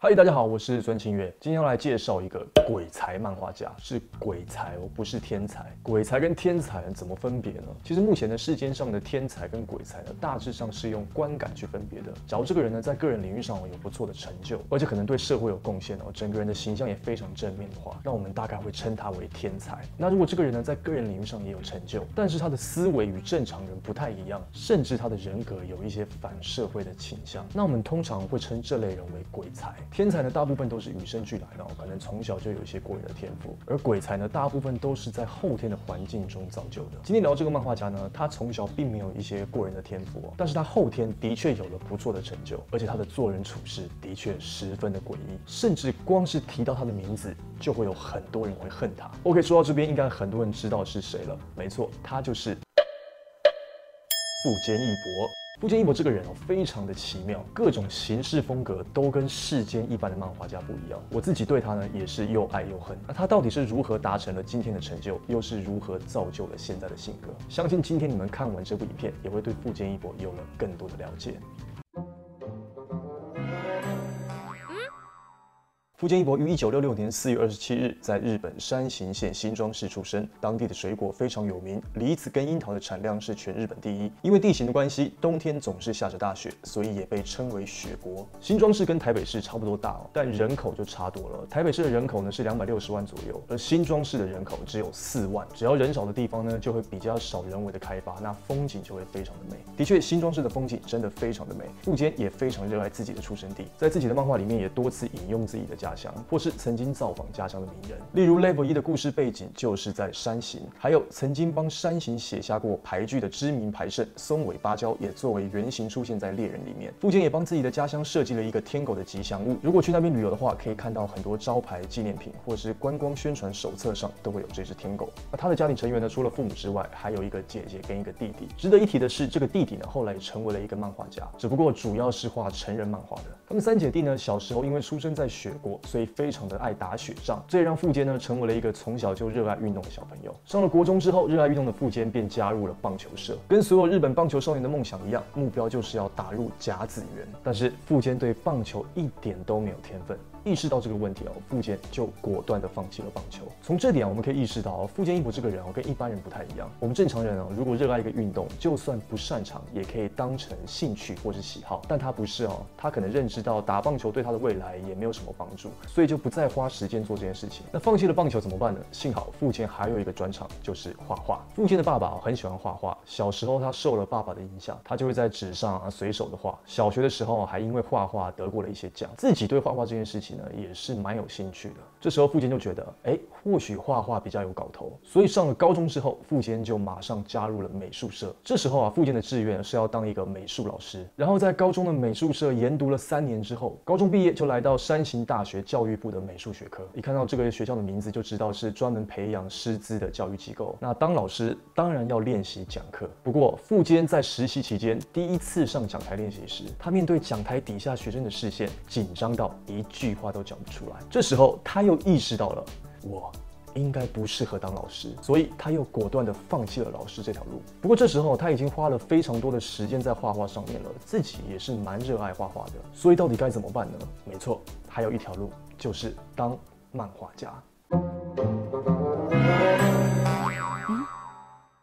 嗨，大家好，我是孙清月，今天要来介绍一个鬼才漫画家，是鬼才哦，不是天才。鬼才跟天才怎么分别呢？其实目前的世间上的天才跟鬼才呢，大致上是用观感去分别的。假如这个人呢，在个人领域上有不错的成就，而且可能对社会有贡献哦，整个人的形象也非常正面的话，那我们大概会称他为天才。那如果这个人呢，在个人领域上也有成就，但是他的思维与正常人不太一样，甚至他的人格有一些反社会的倾向，那我们通常会称这类人为鬼才。天才呢，大部分都是与生俱来的，可能从小就有一些过人的天赋；而鬼才呢，大部分都是在后天的环境中造就的。今天聊这个漫画家呢，他从小并没有一些过人的天赋，但是他后天的确有了不错的成就，而且他的做人处事的确十分的诡异，甚至光是提到他的名字，就会有很多人会恨他。OK，说到这边，应该很多人知道是谁了，没错，他就是富坚义博。富坚义博这个人哦，非常的奇妙，各种形式风格都跟世间一般的漫画家不一样。我自己对他呢，也是又爱又恨。那他到底是如何达成了今天的成就，又是如何造就了现在的性格？相信今天你们看完这部影片，也会对富坚义博有了更多的了解。富坚一博于一九六六年四月二十七日在日本山形县新庄市出生。当地的水果非常有名，梨子跟樱桃的产量是全日本第一。因为地形的关系，冬天总是下着大雪，所以也被称为雪国。新庄市跟台北市差不多大哦，但人口就差多了。台北市的人口呢是两百六十万左右，而新庄市的人口只有四万。只要人少的地方呢，就会比较少人为的开发，那风景就会非常的美。的确，新庄市的风景真的非常的美。富坚也非常热爱自己的出生地，在自己的漫画里面也多次引用自己的家。家乡，或是曾经造访家乡的名人，例如 Level 一的故事背景就是在山形，还有曾经帮山形写下过牌剧的知名牌圣松尾芭蕉也作为原型出现在猎人里面。富坚也帮自己的家乡设计了一个天狗的吉祥物，如果去那边旅游的话，可以看到很多招牌纪念品或是观光宣传手册上都会有这只天狗。那他的家庭成员呢，除了父母之外，还有一个姐姐跟一个弟弟。值得一提的是，这个弟弟呢，后来也成为了一个漫画家，只不过主要是画成人漫画的。他们三姐弟呢，小时候因为出生在雪国。所以非常的爱打雪仗，这也让富坚呢成为了一个从小就热爱运动的小朋友。上了国中之后，热爱运动的富坚便加入了棒球社，跟所有日本棒球少年的梦想一样，目标就是要打入甲子园。但是富坚对棒球一点都没有天分。意识到这个问题哦，富坚就果断的放弃了棒球。从这点我们可以意识到，富坚义博这个人哦，跟一般人不太一样。我们正常人哦，如果热爱一个运动，就算不擅长，也可以当成兴趣或是喜好。但他不是哦，他可能认知到打棒球对他的未来也没有什么帮助，所以就不再花时间做这件事情。那放弃了棒球怎么办呢？幸好富坚还有一个专长，就是画画。富坚的爸爸很喜欢画画，小时候他受了爸爸的影响，他就会在纸上啊随手的画。小学的时候还因为画画得过了一些奖，自己对画画这件事情。也是蛮有兴趣的。这时候富坚就觉得，哎，或许画画比较有搞头。所以上了高中之后，富坚就马上加入了美术社。这时候啊，富坚的志愿是要当一个美术老师。然后在高中的美术社研读了三年之后，高中毕业就来到山形大学教育部的美术学科。一看到这个学校的名字，就知道是专门培养师资的教育机构。那当老师当然要练习讲课。不过富坚在实习期间第一次上讲台练习时，他面对讲台底下学生的视线，紧张到一句话都讲不出来。这时候他又意识到了，我应该不适合当老师，所以他又果断的放弃了老师这条路。不过这时候他已经花了非常多的时间在画画上面了，自己也是蛮热爱画画的。所以到底该怎么办呢？没错，还有一条路，就是当漫画家。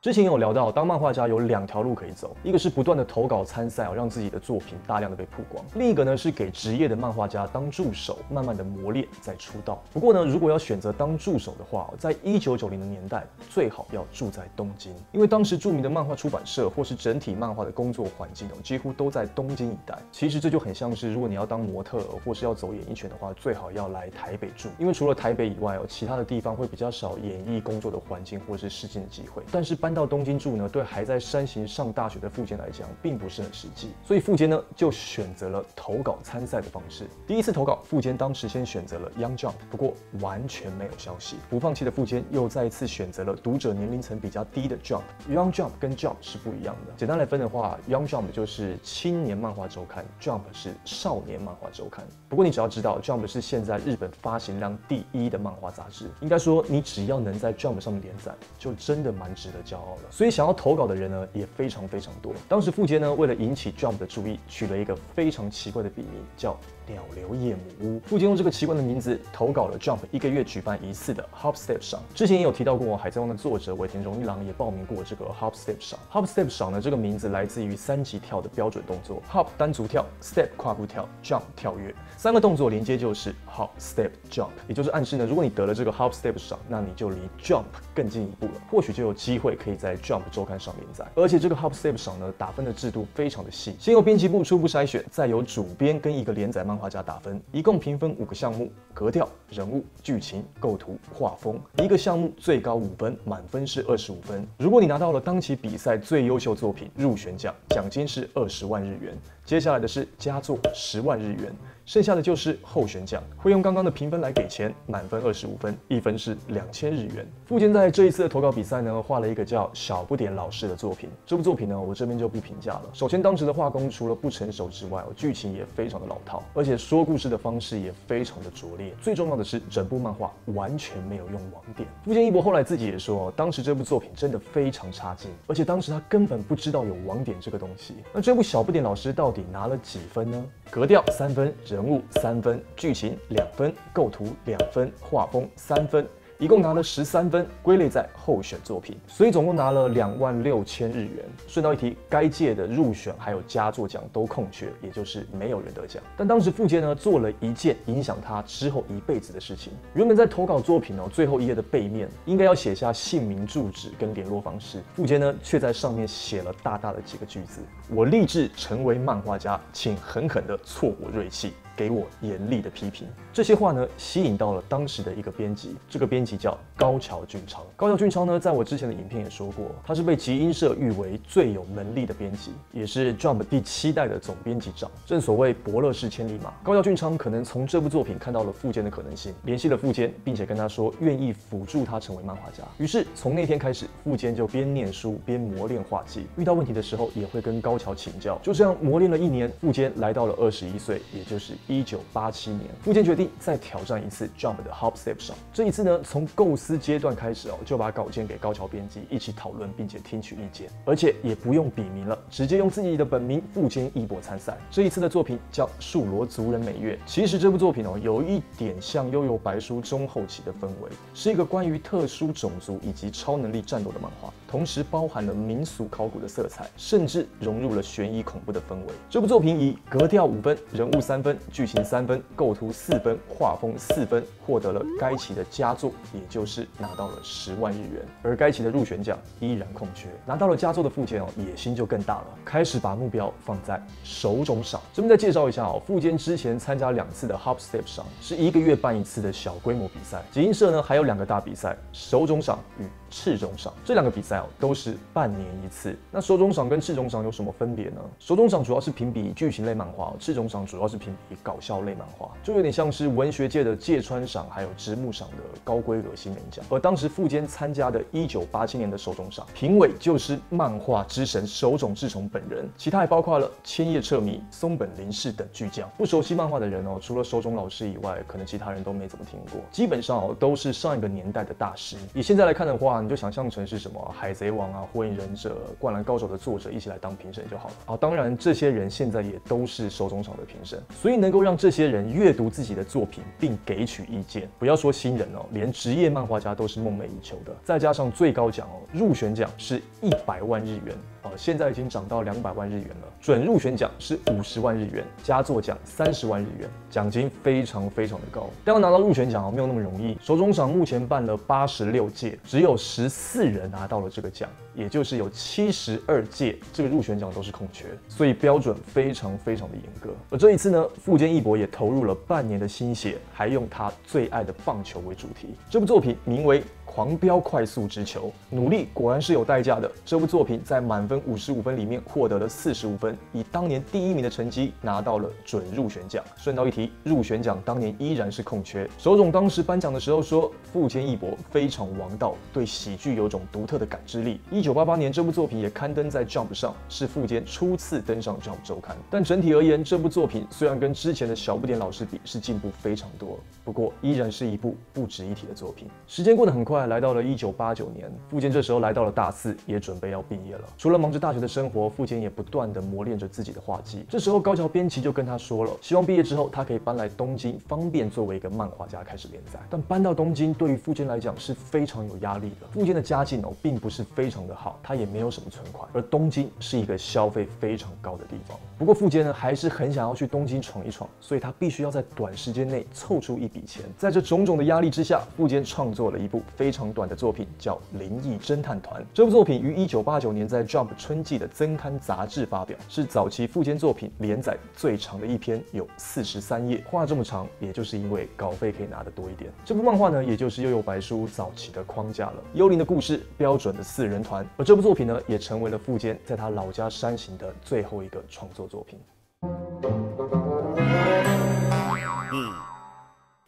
之前有聊到，当漫画家有两条路可以走，一个是不断的投稿参赛，让自己的作品大量的被曝光；另一个呢是给职业的漫画家当助手，慢慢的磨练再出道。不过呢，如果要选择当助手的话，在一九九零的年代，最好要住在东京，因为当时著名的漫画出版社或是整体漫画的工作环境哦，几乎都在东京一带。其实这就很像是，如果你要当模特或是要走演艺圈的话，最好要来台北住，因为除了台北以外哦，其他的地方会比较少演艺工作的环境或者是试镜的机会。但是搬到东京住呢，对还在山形上大学的富坚来讲，并不是很实际，所以富坚呢就选择了投稿参赛的方式。第一次投稿，富坚当时先选择了 Young Jump，不过完全没有消息。不放弃的富坚又再一次选择了读者年龄层比较低的 Jump。Young Jump 跟 Jump 是不一样的。简单来分的话，Young Jump 就是青年漫画周刊，Jump 是少年漫画周刊。不过你只要知道，Jump 是现在日本发行量第一的漫画杂志，应该说你只要能在 Jump 上面连载，就真的蛮值得骄傲了。所以想要投稿的人呢也非常非常多。当时富坚呢为了引起 Jump 的注意，取了一个非常奇怪的笔名，叫鸟流夜母屋。富坚用这个奇怪的名字投稿了 Jump 一个月举办一次的 Hop Step 赏。之前也有提到过，《海贼王》的作者尾田荣一郎也报名过这个 Hop Step 赏。Hop Step 赏呢，这个名字来自于三级跳的标准动作：Hop 单足跳，Step 跨步跳，Jump 跳跃。三个动作连接就是 Hop Step Jump，也就是暗示呢，如果你得了这个 Hop Step 赏，那你就离 Jump 更进一步了，或许就有机会可以在 Jump 周刊上连载。而且这个 Hop Step 赏呢，打分的制度非常的细，先由编辑部初步筛选，再由主编跟一个连载漫画家打分，一共评分五个项目：格调、人物、剧情、构图、画风。一个项目最高五分，满分是二十五分。如果你拿到了当期比赛最优秀作品入选奖，奖金是二十万日元。接下来的是佳作十万日元。剩下的就是候选奖，会用刚刚的评分来给钱，满分二十五分，一分是两千日元。富坚在这一次的投稿比赛呢，画了一个叫小不点老师的作品。这部作品呢，我这边就不评价了。首先，当时的画工除了不成熟之外，剧情也非常的老套，而而且说故事的方式也非常的拙劣。最重要的是，整部漫画完全没有用网点。富坚义博后来自己也说，当时这部作品真的非常差劲，而且当时他根本不知道有网点这个东西。那这部小不点老师到底拿了几分呢？格调三分。人物三分，剧情两分，构图两分，画风三分。一共拿了十三分，归类在候选作品，所以总共拿了两万六千日元。顺道一提，该届的入选还有佳作奖都空缺，也就是没有人得奖。但当时富坚呢做了一件影响他之后一辈子的事情。原本在投稿作品哦最后一页的背面应该要写下姓名、住址跟联络方式，富坚呢却在上面写了大大的几个句子：我立志成为漫画家，请狠狠的挫我锐气。给我严厉的批评，这些话呢，吸引到了当时的一个编辑，这个编辑叫高桥俊昌。高桥俊昌呢，在我之前的影片也说过，他是被集英社誉为最有能力的编辑，也是 Jump 第七代的总编辑长。正所谓伯乐是千里马，高桥俊昌可能从这部作品看到了富坚的可能性，联系了富坚，并且跟他说愿意辅助他成为漫画家。于是从那天开始，富坚就边念书边磨练画技，遇到问题的时候也会跟高桥请教。就这样磨练了一年，富坚来到了二十一岁，也就是。一九八七年，富坚决定再挑战一次 Jump 的 Hop Step 上。这一次呢，从构思阶段开始哦，就把稿件给高桥编辑一起讨论，并且听取意见，而且也不用笔名了，直接用自己的本名富坚义博参赛。这一次的作品叫《树罗族人美月》。其实这部作品哦，有一点像《悠悠白书》中后期的氛围，是一个关于特殊种族以及超能力战斗的漫画，同时包含了民俗考古的色彩，甚至融入了悬疑恐怖的氛围。这部作品以格调五分，人物三分。剧情三分，构图四分，画风四分，获得了该期的佳作，也就是拿到了十万日元。而该期的入选奖依然空缺，拿到了佳作的富坚哦，野心就更大了，开始把目标放在手冢赏。这边再介绍一下哦，富坚之前参加两次的 Hop Step 赏，是一个月办一次的小规模比赛。集英社呢还有两个大比赛，手冢赏与。赤中赏这两个比赛哦，都是半年一次。那手冢赏跟赤中赏有什么分别呢？手冢赏主要是评比剧情类漫画，赤中赏主要是评比搞笑类漫画，就有点像是文学界的芥川赏还有直木赏的高规格新人奖。而当时富坚参加的1987年的手冢赏，评委就是漫画之神手冢治虫本人，其他还包括了千叶彻弥、松本零士等巨匠。不熟悉漫画的人哦，除了手冢老师以外，可能其他人都没怎么听过。基本上哦，都是上一个年代的大师。以现在来看的话，你就想象成是什么《海贼王》啊，《火影忍者》、《灌篮高手》的作者一起来当评审就好了啊。当然，这些人现在也都是手冢赏的评审，所以能够让这些人阅读自己的作品并给取意见，不要说新人哦，连职业漫画家都是梦寐以求的。再加上最高奖哦，入选奖是一百万日元。现在已经涨到两百万日元了，准入选奖是五十万日元，佳作奖三十万日元，奖金非常非常的高。但要拿到入选奖没有那么容易。手冢赏目前办了八十六届，只有十四人拿到了这个奖，也就是有七十二届这个入选奖都是空缺，所以标准非常非常的严格。而这一次呢，富坚义博也投入了半年的心血，还用他最爱的棒球为主题。这部作品名为。狂飙快速直球，努力果然是有代价的。这部作品在满分五十五分里面获得了四十五分，以当年第一名的成绩拿到了准入选奖。顺道一提，入选奖当年依然是空缺。手冢当时颁奖的时候说：“富坚义博非常王道，对喜剧有种独特的感知力。”一九八八年，这部作品也刊登在 Jump 上，是富坚初次登上 Jump 周刊。但整体而言，这部作品虽然跟之前的小不点老师比是进步非常多，不过依然是一部不值一提的作品。时间过得很快。来到了一九八九年，富坚这时候来到了大四，也准备要毕业了。除了忙着大学的生活，富坚也不断的磨练着自己的画技。这时候高桥编辑就跟他说了，希望毕业之后他可以搬来东京，方便作为一个漫画家开始连载。但搬到东京对于富坚来讲是非常有压力的。富坚的家境哦并不是非常的好，他也没有什么存款，而东京是一个消费非常高的地方。不过富坚呢还是很想要去东京闯一闯，所以他必须要在短时间内凑出一笔钱。在这种种的压力之下，富坚创作了一部非常短的作品，叫《灵异侦探团》。这部作品于一九八九年在 Jump 春季的增刊杂志发表，是早期富坚作品连载最长的一篇，有四十三页。画这么长，也就是因为稿费可以拿得多一点。这部漫画呢，也就是悠悠白书早期的框架了。幽灵的故事，标准的四人团。而这部作品呢，也成为了富坚在他老家山形的最后一个创作作品。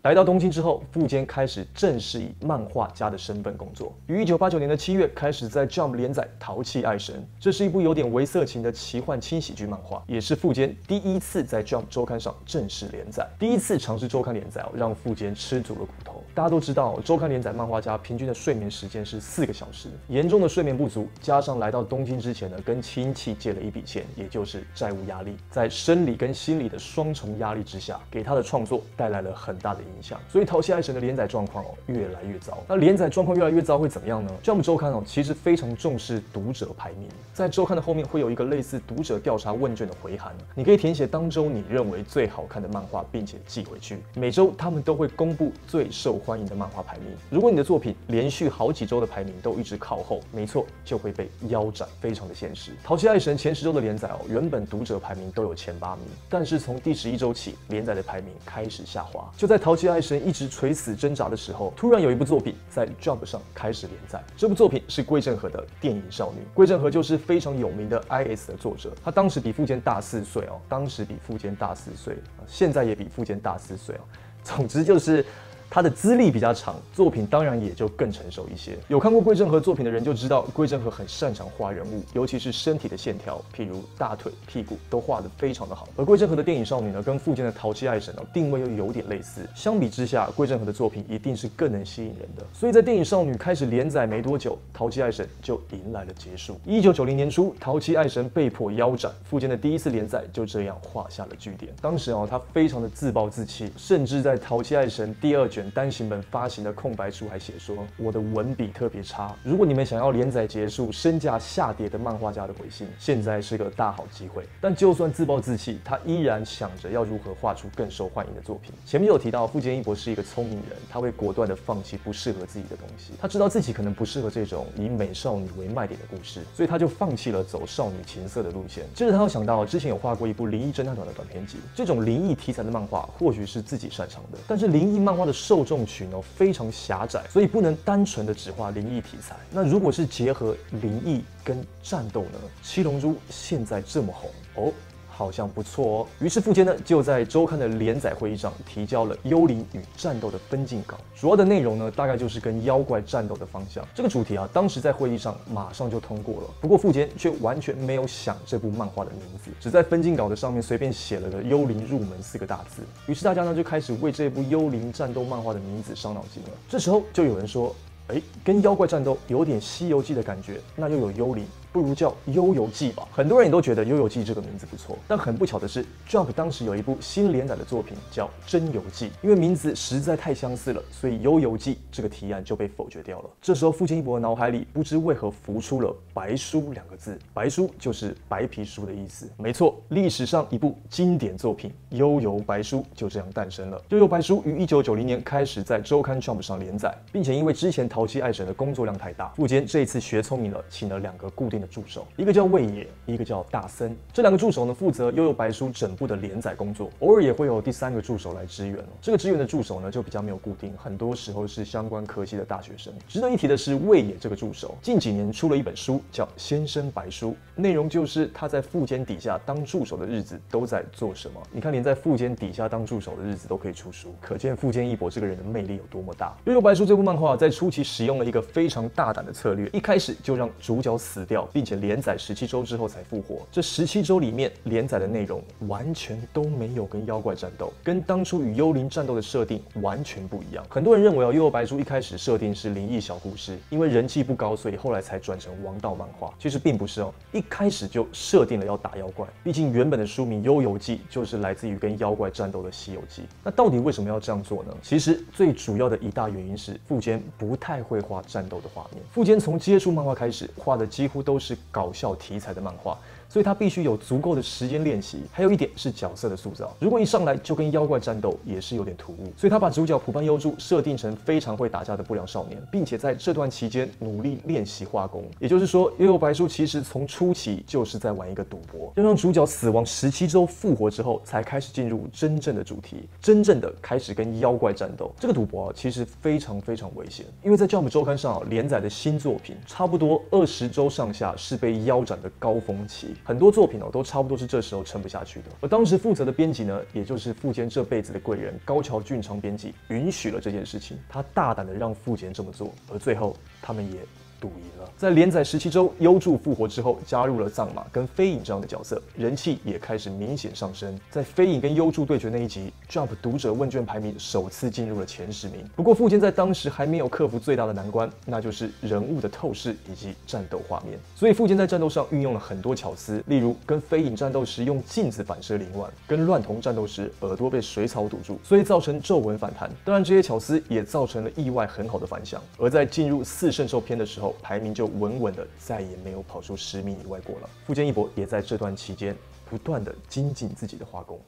来到东京之后，富坚开始正式以漫画家的身份工作。于一九八九年的七月开始在 Jump 连载《淘气爱神》，这是一部有点微色情的奇幻轻喜剧漫画，也是富坚第一次在 Jump 周刊上正式连载。第一次尝试周刊连载哦，让富坚吃足了苦头。大家都知道，周刊连载漫画家平均的睡眠时间是四个小时，严重的睡眠不足，加上来到东京之前呢，跟亲戚借了一笔钱，也就是债务压力，在生理跟心理的双重压力之下，给他的创作带来了很大的影响。所以《淘气爱神》的连载状况哦越来越糟。那连载状况越来越糟会怎么样呢？《Jump 周刊》哦其实非常重视读者排名，在周刊的后面会有一个类似读者调查问卷的回函，你可以填写当周你认为最好看的漫画，并且寄回去。每周他们都会公布最受欢迎的漫画排名。如果你的作品连续好几周的排名都一直靠后，没错，就会被腰斩，非常的现实。《淘气爱神》前十周的连载哦，原本读者排名都有前八名，但是从第十一周起，连载的排名开始下滑。就在《淘气爱神》一直垂死挣扎的时候，突然有一部作品在 Jump 上开始连载。这部作品是桂正和的《电影少女》。桂正和就是非常有名的 IS 的作者，他当时比富坚大四岁哦，当时比富坚大四岁，现在也比富坚大四岁哦。总之就是。他的资历比较长，作品当然也就更成熟一些。有看过桂正和作品的人就知道，桂正和很擅长画人物，尤其是身体的线条，譬如大腿、屁股都画得非常的好。而桂正和的电影少女呢，跟富坚的淘气爱神呢定位又有点类似。相比之下，桂正和的作品一定是更能吸引人的。所以在电影少女开始连载没多久，淘气爱神就迎来了结束。一九九零年初，淘气爱神被迫腰斩，富坚的第一次连载就这样画下了句点。当时哦，他非常的自暴自弃，甚至在淘气爱神第二卷卷。单行本发行的空白处还写说：“我的文笔特别差。如果你们想要连载结束、身价下跌的漫画家的回信，现在是个大好机会。”但就算自暴自弃，他依然想着要如何画出更受欢迎的作品。前面有提到，富坚义博是一个聪明人，他会果断的放弃不适合自己的东西。他知道自己可能不适合这种以美少女为卖点的故事，所以他就放弃了走少女情色的路线。接着他又想到，之前有画过一部灵异侦探团的短篇集，这种灵异题材的漫画或许是自己擅长的，但是灵异漫画的受众。群哦非常狭窄，所以不能单纯的只画灵异题材。那如果是结合灵异跟战斗呢？七龙珠现在这么红哦。好像不错哦。于是富坚呢就在周刊的连载会议上提交了幽灵与战斗的分镜稿，主要的内容呢大概就是跟妖怪战斗的方向。这个主题啊，当时在会议上马上就通过了。不过富坚却完全没有想这部漫画的名字，只在分镜稿的上面随便写了个“幽灵入门”四个大字。于是大家呢就开始为这部幽灵战斗漫画的名字伤脑筋了。这时候就有人说。哎，跟妖怪战斗有点《西游记》的感觉，那又有幽灵，不如叫《悠游记》吧。很多人也都觉得《悠游记》这个名字不错，但很不巧的是，Jump 当时有一部新连载的作品叫《真游记》，因为名字实在太相似了，所以《悠游记》这个提案就被否决掉了。这时候，富坚义博的脑海里不知为何浮出了“白书”两个字，“白书”就是白皮书的意思。没错，历史上一部经典作品《悠游白书》就这样诞生了。《悠游白书》于一九九零年开始在周刊 Jump 上连载，并且因为之前淘气爱神的工作量太大，富坚这一次学聪明了，请了两个固定的助手，一个叫魏野，一个叫大森。这两个助手呢，负责悠悠白书整部的连载工作，偶尔也会有第三个助手来支援。这个支援的助手呢，就比较没有固定，很多时候是相关科系的大学生。值得一提的是，魏野这个助手近几年出了一本书，叫《先生白书》，内容就是他在富坚底下当助手的日子都在做什么。你看，连在富坚底下当助手的日子都可以出书，可见富坚一博这个人的魅力有多么大。悠悠白书这部漫画在初期使用了。一个非常大胆的策略，一开始就让主角死掉，并且连载十七周之后才复活。这十七周里面连载的内容完全都没有跟妖怪战斗，跟当初与幽灵战斗的设定完全不一样。很多人认为哦，幽游白书一开始设定是灵异小故事，因为人气不高，所以后来才转成王道漫画。其实并不是哦，一开始就设定了要打妖怪。毕竟原本的书名《幽游记》就是来自于跟妖怪战斗的《西游记》。那到底为什么要这样做呢？其实最主要的一大原因是富坚不太会画战斗的画面。富坚从接触漫画开始，画的几乎都都是搞笑题材的漫画。所以他必须有足够的时间练习，还有一点是角色的塑造。如果一上来就跟妖怪战斗，也是有点突兀。所以他把主角浦班优助设定成非常会打架的不良少年，并且在这段期间努力练习画功。也就是说，幽游白书其实从初期就是在玩一个赌博，要让主角死亡十七周复活之后，才开始进入真正的主题，真正的开始跟妖怪战斗。这个赌博啊，其实非常非常危险，因为在 Jump 周刊上连载的新作品，差不多二十周上下是被腰斩的高峰期。很多作品哦，都差不多是这时候撑不下去的。而当时负责的编辑呢，也就是富坚这辈子的贵人高桥俊昌编辑，允许了这件事情。他大胆的让富坚这么做，而最后他们也。赌赢，在连载十七周优助复活之后，加入了藏马跟飞影这样的角色，人气也开始明显上升。在飞影跟优助对决那一集，Jump 读者问卷排名首次进入了前十名。不过富坚在当时还没有克服最大的难关，那就是人物的透视以及战斗画面。所以富坚在战斗上运用了很多巧思，例如跟飞影战斗时用镜子反射灵丸，跟乱童战斗时耳朵被水草堵住，所以造成皱纹反弹。当然这些巧思也造成了意外很好的反响。而在进入四圣兽篇的时候，排名就稳稳的再也没有跑出十米以外过了。富坚义博也在这段期间不断的精进自己的画工。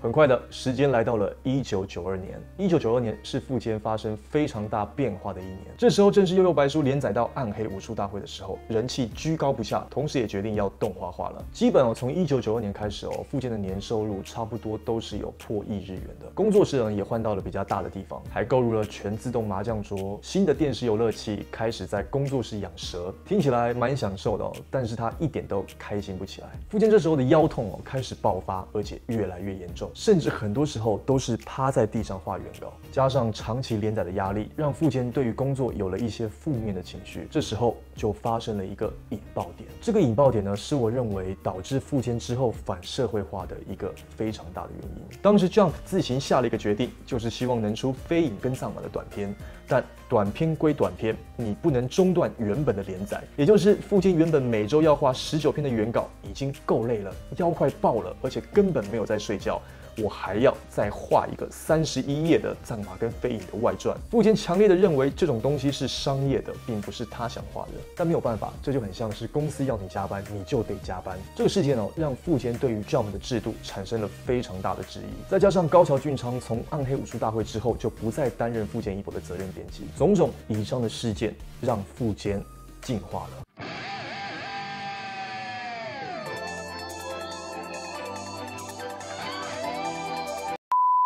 很快的时间来到了一九九二年，一九九二年是富坚发生非常大变化的一年。这时候正是《悠悠白书》连载到《暗黑武术大会》的时候，人气居高不下，同时也决定要动画化了。基本哦，从一九九二年开始哦，富坚的年收入差不多都是有破亿日元的。工作室呢也换到了比较大的地方，还购入了全自动麻将桌、新的电视游乐器，开始在工作室养蛇，听起来蛮享受的哦。但是他一点都开心不起来。富坚这时候的腰痛哦开始爆发，而且越来越严重。甚至很多时候都是趴在地上画原稿，加上长期连载的压力，让富坚对于工作有了一些负面的情绪。这时候就发生了一个引爆点。这个引爆点呢，是我认为导致富坚之后反社会化的一个非常大的原因。当时 Jump 自行下了一个决定，就是希望能出飞影跟藏马的短片，但短片归短片，你不能中断原本的连载。也就是富坚原本每周要画十九篇的原稿，已经够累了，腰快爆了，而且根本没有在睡觉。我还要再画一个三十一页的藏马跟飞影的外传。富坚强烈的认为这种东西是商业的，并不是他想画的。但没有办法，这就很像是公司要你加班，你就得加班。这个事件哦，让富坚对于 Jump 的制度产生了非常大的质疑。再加上高桥俊昌从暗黑武术大会之后就不再担任富坚一博的责任编辑，种种以上的事件让富坚进化了。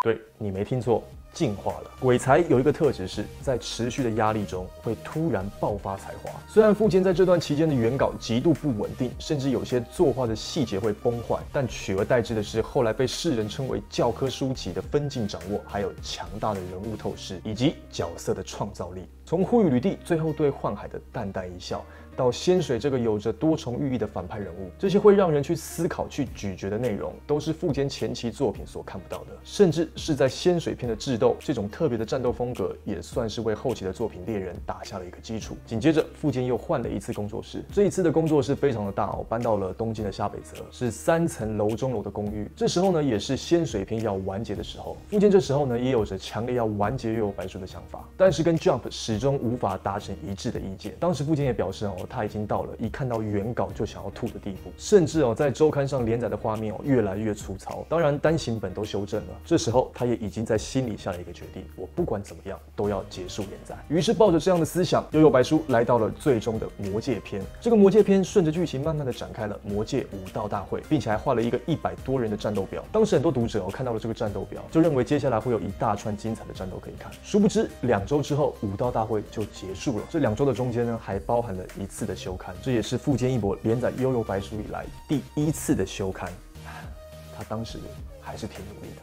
对你没听错，进化了。鬼才有一个特质是在持续的压力中会突然爆发才华。虽然富坚在这段期间的原稿极度不稳定，甚至有些作画的细节会崩坏，但取而代之的是后来被世人称为教科书级的分镜掌握，还有强大的人物透视以及角色的创造力。从呼雨吕地最后对幻海的淡淡一笑。到仙水这个有着多重寓意的反派人物，这些会让人去思考、去咀嚼的内容，都是富坚前期作品所看不到的。甚至是在仙水篇的智斗这种特别的战斗风格，也算是为后期的作品猎人打下了一个基础。紧接着，富坚又换了一次工作室，这一次的工作室非常的大哦，搬到了东京的下北泽，是三层楼中楼的公寓。这时候呢，也是仙水篇要完结的时候。富坚这时候呢，也有着强烈要完结《月有白书》的想法，但是跟 Jump 始终无法达成一致的意见。当时富坚也表示哦。他已经到了一看到原稿就想要吐的地步，甚至哦，在周刊上连载的画面哦越来越粗糙。当然，单行本都修正了。这时候，他也已经在心里下了一个决定：我不管怎么样都要结束连载。于是，抱着这样的思想，悠悠白书来到了最终的魔界篇。这个魔界篇顺着剧情慢慢的展开了魔界武道大会，并且还画了一个一百多人的战斗表。当时很多读者哦看到了这个战斗表，就认为接下来会有一大串精彩的战斗可以看。殊不知，两周之后武道大会就结束了。这两周的中间呢，还包含了一。次的休刊，这也是富坚义博连载《悠悠白书》以来第一次的休刊。他当时还是挺努力的。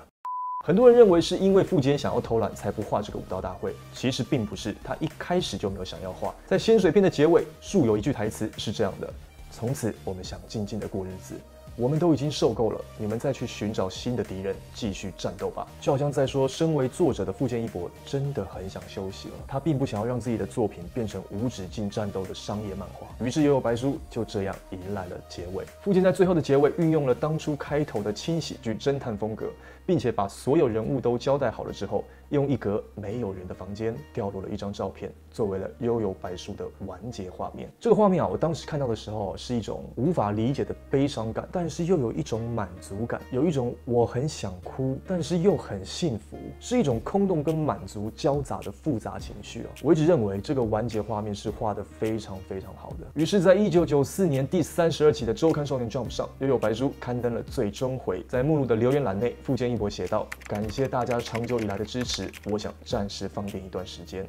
很多人认为是因为富坚想要偷懒才不画这个武道大会，其实并不是，他一开始就没有想要画。在仙水篇的结尾，树有一句台词是这样的：“从此我们想静静的过日子。”我们都已经受够了，你们再去寻找新的敌人，继续战斗吧。就好像在说，身为作者的富坚义博真的很想休息了。他并不想要让自己的作品变成无止境战斗的商业漫画。于是，悠悠白书就这样迎来了结尾。富坚在最后的结尾运用了当初开头的轻喜剧侦探风格，并且把所有人物都交代好了之后。用一格没有人的房间掉落了一张照片，作为了悠悠白书的完结画面。这个画面啊，我当时看到的时候是一种无法理解的悲伤感，但是又有一种满足感，有一种我很想哭，但是又很幸福，是一种空洞跟满足交杂的复杂情绪啊。我一直认为这个完结画面是画的非常非常好的。于是，在一九九四年第三十二期的周刊少年 Jump 上，又有白书刊登了最终回。在目录的留言栏内，富坚义博写道：“感谢大家长久以来的支持。”我想暂时放电一段时间。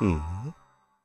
嗯。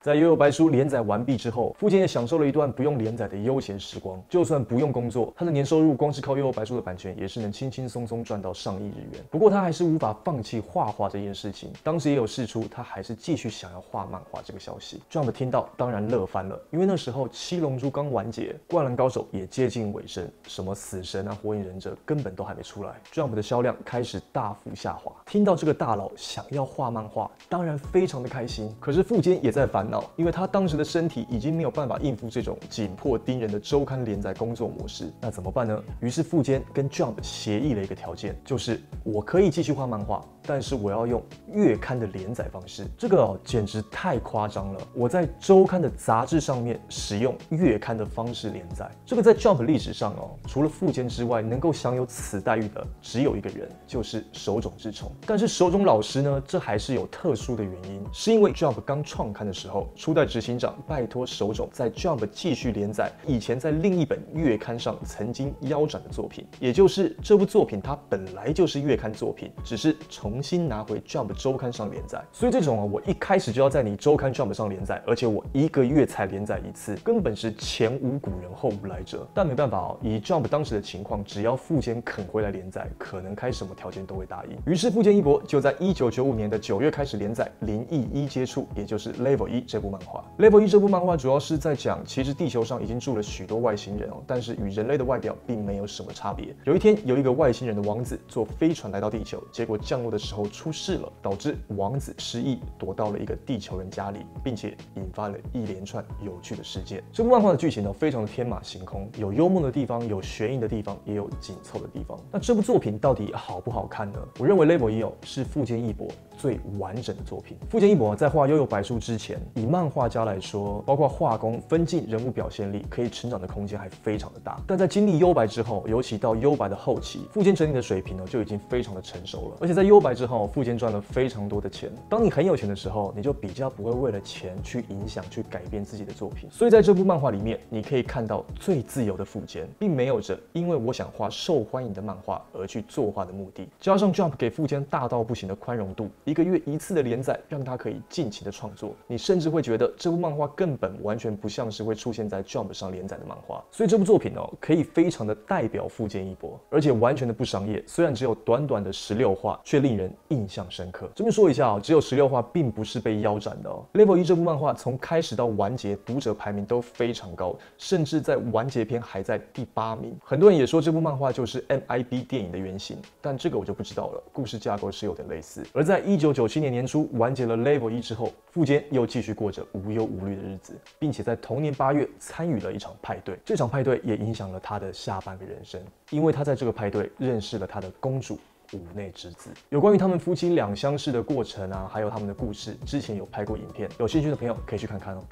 在《悠悠白书》连载完毕之后，富坚也享受了一段不用连载的悠闲时光。就算不用工作，他的年收入光是靠《悠悠白书》的版权，也是能轻轻松松赚到上亿日元。不过他还是无法放弃画画这件事情。当时也有试出他还是继续想要画漫画这个消息。Jump 听到当然乐翻了，因为那时候《七龙珠》刚完结，《灌篮高手》也接近尾声，什么死神啊、火影忍者根本都还没出来，Jump 的销量开始大幅下滑。听到这个大佬想要画漫画，当然非常的开心。可是富坚也在烦恼。因为他当时的身体已经没有办法应付这种紧迫盯人的周刊连载工作模式，那怎么办呢？于是富坚跟 Jump 协议了一个条件，就是我可以继续画漫画，但是我要用月刊的连载方式。这个哦，简直太夸张了！我在周刊的杂志上面使用月刊的方式连载，这个在 Jump 历史上哦，除了富坚之外，能够享有此待遇的只有一个人，就是手冢治虫。但是手冢老师呢，这还是有特殊的原因，是因为 Jump 刚创刊的时候。初代执行长拜托手冢在 Jump 继续连载以前在另一本月刊上曾经腰斩的作品，也就是这部作品它本来就是月刊作品，只是重新拿回 Jump 周刊上连载。所以这种啊，我一开始就要在你周刊 Jump 上连载，而且我一个月才连载一次，根本是前无古人后无来者。但没办法哦，以 Jump 当时的情况，只要富坚肯回来连载，可能开什么条件都会答应。于是富坚一博就在一九九五年的九月开始连载《灵异一接触》，也就是 Level 一。这部漫画《Level 一》这部漫画主要是在讲，其实地球上已经住了许多外星人哦，但是与人类的外表并没有什么差别。有一天，有一个外星人的王子坐飞船来到地球，结果降落的时候出事了，导致王子失忆，躲到了一个地球人家里，并且引发了一连串有趣的事件。这部漫画的剧情呢，非常的天马行空，有幽默的地方，有悬疑的地方，也有紧凑的地方。那这部作品到底好不好看呢？我认为《Level 一》哦是富坚义博最完整的作品。富坚义博在画《悠悠白书》之前，以漫画家来说，包括画工、分镜、人物表现力，可以成长的空间还非常的大。但在经历幽白之后，尤其到幽白的后期，富坚整理的水平呢就已经非常的成熟了。而且在幽白之后，富坚赚了非常多的钱。当你很有钱的时候，你就比较不会为了钱去影响、去改变自己的作品。所以在这部漫画里面，你可以看到最自由的富坚，并没有着因为我想画受欢迎的漫画而去作画的目的。加上 Jump 给富坚大到不行的宽容度，一个月一次的连载，让他可以尽情的创作。你甚至会觉得。这部漫画根本完全不像是会出现在 Jump 上连载的漫画，所以这部作品哦，可以非常的代表富坚一博，而且完全的不商业。虽然只有短短的十六话，却令人印象深刻。这边说一下哦，只有十六话，并不是被腰斩的哦。Level 一这部漫画从开始到完结，读者排名都非常高，甚至在完结篇还在第八名。很多人也说这部漫画就是 MIB 电影的原型，但这个我就不知道了。故事架构是有点类似。而在一九九七年年初完结了 Level 一之后，富坚又继续过着无。忧无虑的日子，并且在同年八月参与了一场派对。这场派对也影响了他的下半个人生，因为他在这个派对认识了他的公主五内之子。有关于他们夫妻两相识的过程啊，还有他们的故事，之前有拍过影片，有兴趣的朋友可以去看看哦。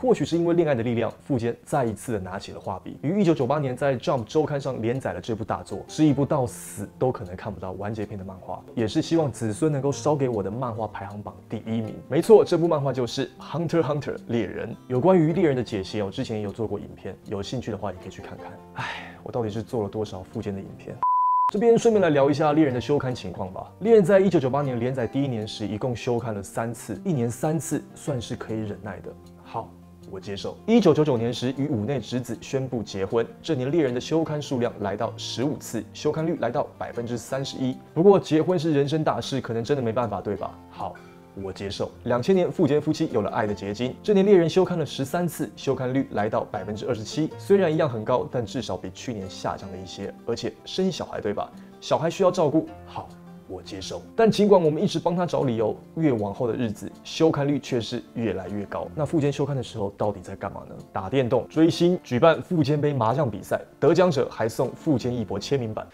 或许是因为恋爱的力量，富坚再一次的拿起了画笔，于一九九八年在 Jump 周刊上连载了这部大作，是一部到死都可能看不到完结篇的漫画，也是希望子孙能够烧给我的漫画排行榜第一名。没错，这部漫画就是《Hunter Hunter》猎人。有关于猎人的解析，我之前也有做过影片，有兴趣的话也可以去看看。唉，我到底是做了多少富坚的影片？这边顺便来聊一下猎人的休刊情况吧。猎人在一九九八年连载第一年时，一共休刊了三次，一年三次算是可以忍耐的。我接受。一九九九年时与五内直子宣布结婚，这年猎人的休刊数量来到十五次，休刊率来到百分之三十一。不过结婚是人生大事，可能真的没办法，对吧？好。我接受。两千年，富坚夫妻有了《爱的结晶》，这年猎人休刊了十三次，休刊率来到百分之二十七，虽然一样很高，但至少比去年下降了一些。而且生小孩对吧？小孩需要照顾，好，我接受。但尽管我们一直帮他找理由，越往后的日子，休刊率却是越来越高。那富坚休刊的时候到底在干嘛呢？打电动、追星、举办富坚杯麻将比赛，得奖者还送富坚一博签名版。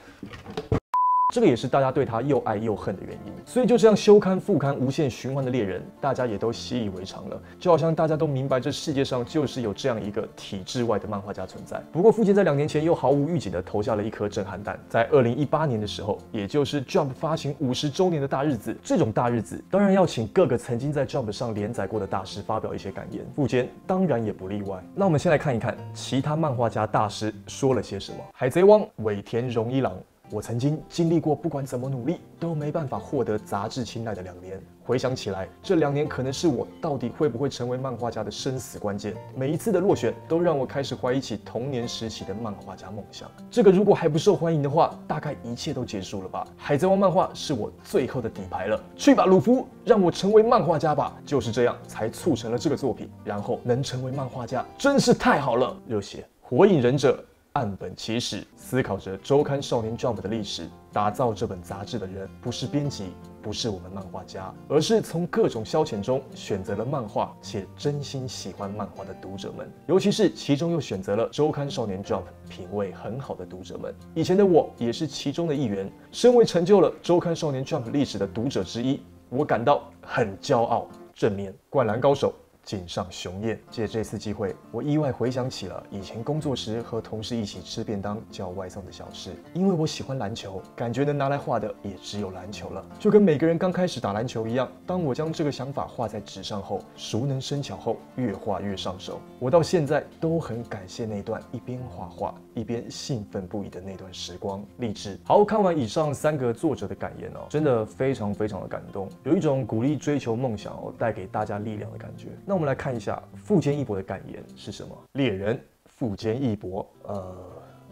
这个也是大家对他又爱又恨的原因，所以就这样休刊复刊无限循环的猎人，大家也都习以为常了。就好像大家都明白这世界上就是有这样一个体制外的漫画家存在。不过，富坚在两年前又毫无预警的投下了一颗震撼弹。在二零一八年的时候，也就是 Jump 发行五十周年的大日子，这种大日子当然要请各个曾经在 Jump 上连载过的大师发表一些感言。富坚当然也不例外。那我们先来看一看其他漫画家大师说了些什么。海贼王尾田荣一郎。我曾经经历过，不管怎么努力都没办法获得杂志青睐的两年。回想起来，这两年可能是我到底会不会成为漫画家的生死关键。每一次的落选，都让我开始怀疑起童年时期的漫画家梦想。这个如果还不受欢迎的话，大概一切都结束了吧。海贼王漫画是我最后的底牌了。去吧，鲁夫，让我成为漫画家吧。就是这样，才促成了这个作品。然后能成为漫画家，真是太好了。热血，火影忍者。岸本齐史思考着周刊少年 Jump 的历史，打造这本杂志的人不是编辑，不是我们漫画家，而是从各种消遣中选择了漫画且真心喜欢漫画的读者们，尤其是其中又选择了周刊少年 Jump 品味很好的读者们。以前的我也是其中的一员，身为成就了周刊少年 Jump 历史的读者之一，我感到很骄傲。正面灌篮高手。井上雄彦借这次机会，我意外回想起了以前工作时和同事一起吃便当叫外送的小事。因为我喜欢篮球，感觉能拿来画的也只有篮球了。就跟每个人刚开始打篮球一样，当我将这个想法画在纸上后，熟能生巧后，越画越上手。我到现在都很感谢那段一边画画一边兴奋不已的那段时光。励志。好，看完以上三个作者的感言哦，真的非常非常的感动，有一种鼓励追求梦想哦，带给大家力量的感觉。那我们来看一下富坚义博的感言是什么？猎人富坚义博，呃，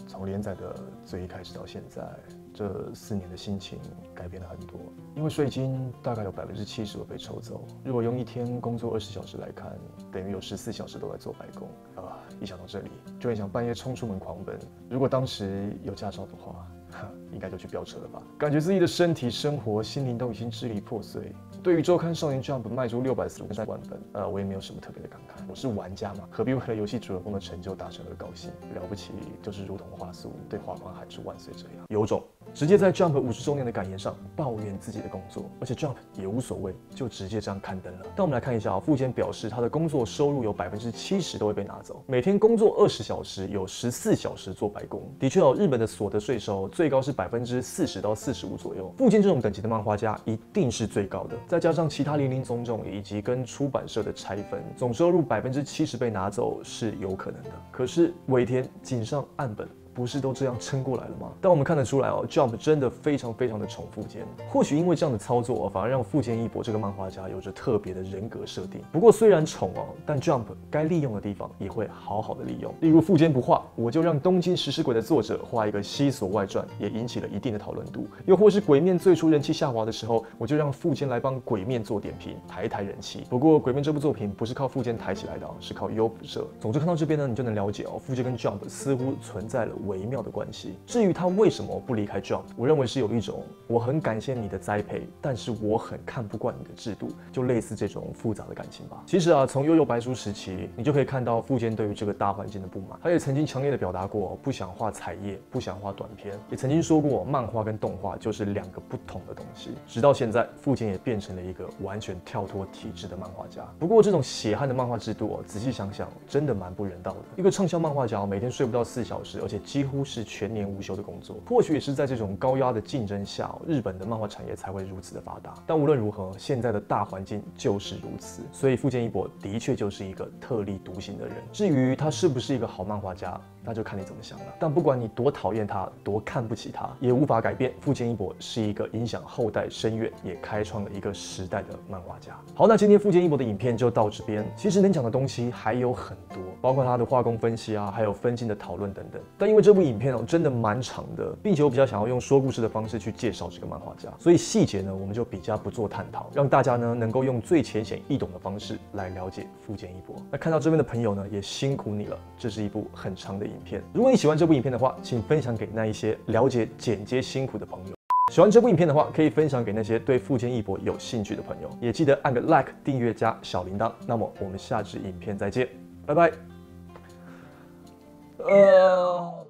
从连载的最一开始到现在，这四年的心情改变了很多。因为税金大概有百分之七十都被抽走，如果用一天工作二十小时来看，等于有十四小时都在做白工啊！一想到这里，就很想半夜冲出门狂奔。如果当时有驾照的话，应该就去飙车了吧？感觉自己的身体、生活、心灵都已经支离破碎。对于周刊少年 Jump 卖出六百四十万本，呃，我也没有什么特别的感慨。我是玩家嘛，何必为了游戏主人公的成就达成而高兴？了不起就是如同花素对画框喊出万岁这样，有种。直接在 Jump 五十周年的感言上抱怨自己的工作，而且 Jump 也无所谓，就直接这样刊登了。但我们来看一下啊，富坚表示他的工作收入有百分之七十都会被拿走，每天工作二十小时，有十四小时做白工。的确哦，日本的所得税收最高是百分之四十到四十五左右。富坚这种等级的漫画家一定是最高的，再加上其他零零总总以及跟出版社的拆分，总收入百分之七十被拿走是有可能的。可是尾田仅上岸本。不是都这样撑过来了吗？但我们看得出来哦，Jump 真的非常非常的宠富坚。或许因为这样的操作，反而让富坚义博这个漫画家有着特别的人格设定。不过虽然宠哦，但 Jump 该利用的地方也会好好的利用。例如富坚不画，我就让《东京食尸鬼》的作者画一个西索外传，也引起了一定的讨论度。又或是《鬼面》最初人气下滑的时候，我就让富坚来帮《鬼面》做点评，抬一抬人气。不过《鬼面》这部作品不是靠富坚抬起来的，是靠优普社。总之看到这边呢，你就能了解哦，富坚跟 Jump 似乎存在了。微妙的关系。至于他为什么不离开 Jump，我认为是有一种我很感谢你的栽培，但是我很看不惯你的制度，就类似这种复杂的感情吧。其实啊，从悠悠白书时期，你就可以看到富坚对于这个大环境的不满。他也曾经强烈的表达过不想画彩页，不想画短片，也曾经说过漫画跟动画就是两个不同的东西。直到现在，富坚也变成了一个完全跳脱体制的漫画家。不过这种血汗的漫画制度，仔细想想，真的蛮不人道的。一个畅销漫画家，每天睡不到四小时，而且。几乎是全年无休的工作，或许也是在这种高压的竞争下，日本的漫画产业才会如此的发达。但无论如何，现在的大环境就是如此，所以富坚义博的确就是一个特立独行的人。至于他是不是一个好漫画家，那就看你怎么想了。但不管你多讨厌他，多看不起他，也无法改变富坚义博是一个影响后代深远，也开创了一个时代的漫画家。好，那今天富坚义博的影片就到这边。其实能讲的东西还有很多，包括他的画工分析啊，还有分镜的讨论等等。但因为这部影片哦真的蛮长的，并且我比较想要用说故事的方式去介绍这个漫画家，所以细节呢我们就比较不做探讨，让大家呢能够用最浅显易懂的方式来了解富坚义博。那看到这边的朋友呢也辛苦你了，这是一部很长的影片。如果你喜欢这部影片的话，请分享给那一些了解剪接辛苦的朋友。喜欢这部影片的话，可以分享给那些对富坚义博有兴趣的朋友，也记得按个 like、订阅加小铃铛。那么我们下支影片再见，拜拜。呃。